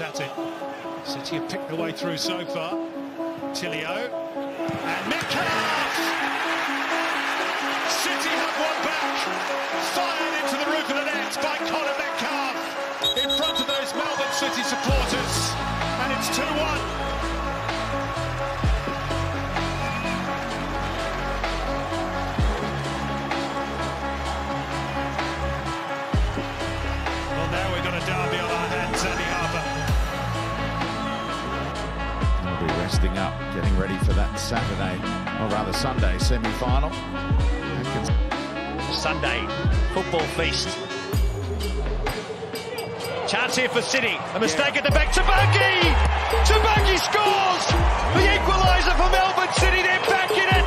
It's at it. City have picked their way through so far. Tilio and Metcalfe! City have one back. Fired into the roof of the net by Connor Metcalfe in front of those Melbourne City supporters. And it's 2 1. Well, now we've got a derby on resting up, getting ready for that Saturday, or rather Sunday semi-final. Sunday football feast. Chance here for City. A mistake at the back. Tabaki! Tabaki scores! The equaliser for Melbourne City. They're back in it.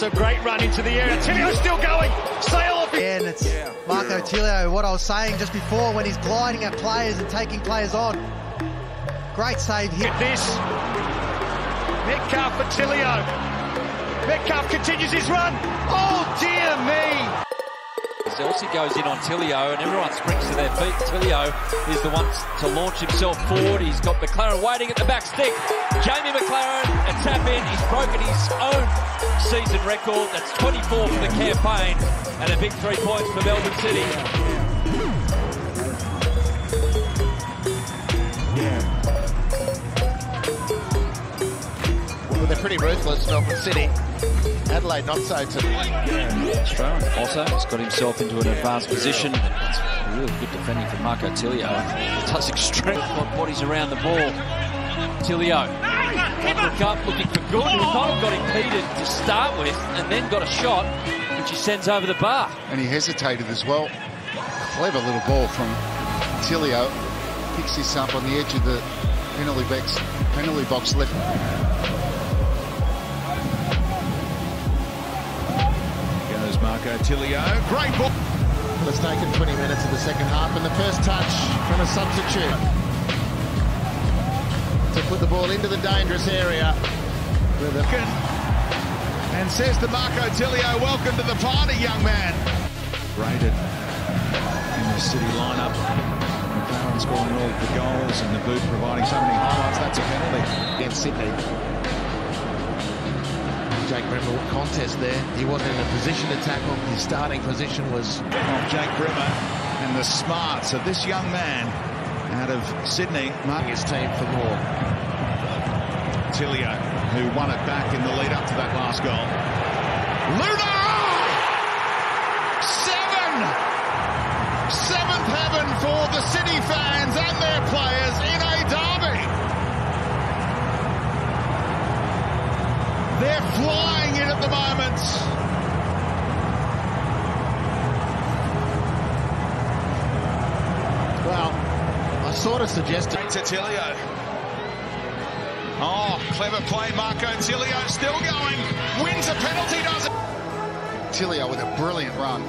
Makes a great run into the air. Tilio's still going. Sail off. And it's Marco Tilio, what I was saying just before when he's gliding at players and taking players on. Great save here. at this. Metcalfe for Tilio. Metcalfe continues his run. Oh dear me. Chelsea goes in on Tilio and everyone springs to their feet. Tilio is the one to launch himself forward. He's got Maclaren waiting at the back stick. Jamie Maclaren, a tap in. He's broken his own season record. That's 24 for the campaign and a big three points for Melbourne City. Well, they're pretty ruthless, Melbourne City. Adelaide not so today. Australia also has got himself into an advanced position. It's really good defending from Marco Tilio. Does extreme bodies around the ball. Tilio. Look up, looking for good. He kind of got impeded to start with and then got a shot, which he sends over the bar. and he hesitated as well. Clever little ball from Tilio. Picks this up on the edge of the penalty box, penalty box left. goes Marco Tilio. Great ball. It's taken 20 minutes of the second half, and the first touch from a substitute to put the ball into the dangerous area. With a And says to Marco Tilio, welcome to the party, young man. Rated in the City lineup. Maclaren scoring all the goals and the boot providing so many highlights. That's a penalty. against Sydney. Jake Brimmer contest there. He wasn't in a position to tackle. His starting position was Off Jake Brimmer and the smarts of this young man out of Sydney. Mark his team for more. Tilio, who won it back in the lead up to that last goal. Luna! Seven! Seventh heaven for the City fans and their players in a derby. They're flying in at the moment. Well, I sort of suggested To Tilio. Oh, clever play, Marco Tilio still going. Wins a penalty, does it? Tilio with a brilliant run.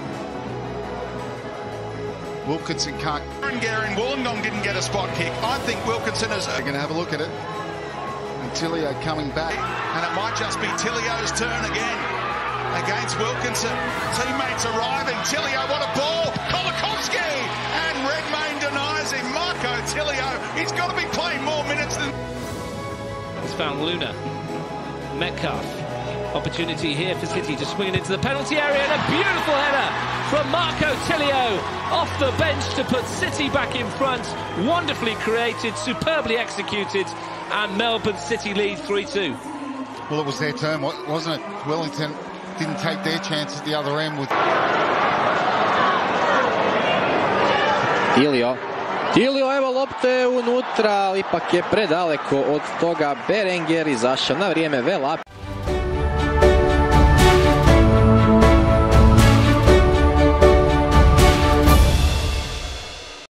Wilkinson can't. Garen Wollongong didn't get a spot kick. I think Wilkinson is, They're going to have a look at it. And Tilio coming back. and it might just be Tilio's turn again against Wilkinson. Teammates arriving. Tilio, what a ball! Kolakovsky and Redmayne denies him. Marco Tilio, he's got to be playing more minutes than. He's found Luna. Metcalfe. Opportunity here for City to swing it into the penalty area and a beautiful header from Marco Tilio off the bench to put City back in front. Wonderfully created, superbly executed, and Melbourne City lead 3-2. Well, it was their turn, wasn't it? Wellington didn't take their chance at the other end with. Tilio. Tilio, evo lopte unutra, ali ipak je predaleko od toga. Berenger izašao na vrijeme Vela.